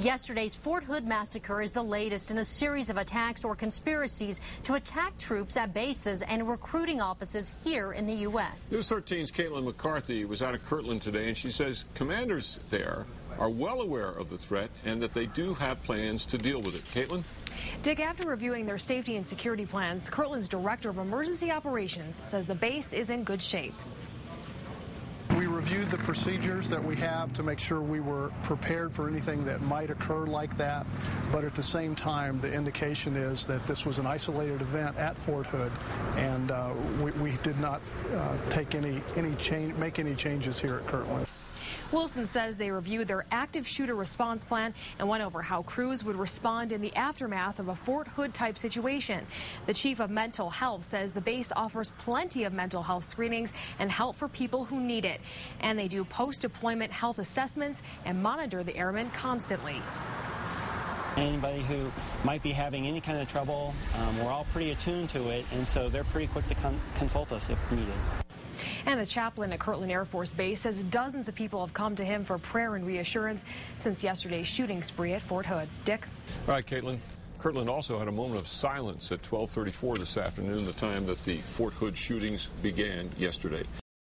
Yesterday's Fort Hood massacre is the latest in a series of attacks or conspiracies to attack troops at bases and recruiting offices here in the U.S. News 13's Caitlin McCarthy was out of Kirtland today, and she says commanders there are well aware of the threat and that they do have plans to deal with it. Caitlin? Dick, after reviewing their safety and security plans, Kirtland's Director of Emergency Operations says the base is in good shape. We reviewed the procedures that we have to make sure we were prepared for anything that might occur like that. But at the same time, the indication is that this was an isolated event at Fort Hood, and uh, we, we, did not uh, take any any change, make any changes here at Kirtland. Wilson says they reviewed their active shooter response plan and went over how crews would respond in the aftermath of a Fort Hood type situation. The chief of mental health says the base offers plenty of mental health screenings and help for people who need it. And they do post deployment health assessments and monitor the airmen constantly. Anybody who might be having any kind of trouble, um, we're all pretty attuned to it, and so they're pretty quick to con consult us if needed. And the chaplain at Kirtland Air Force Base says dozens of people have come to him for prayer and reassurance since yesterday's shooting spree at Fort Hood. Dick? All right, Caitlin. Kirtland also had a moment of silence at 1234 this afternoon, the time that the Fort Hood shootings began yesterday.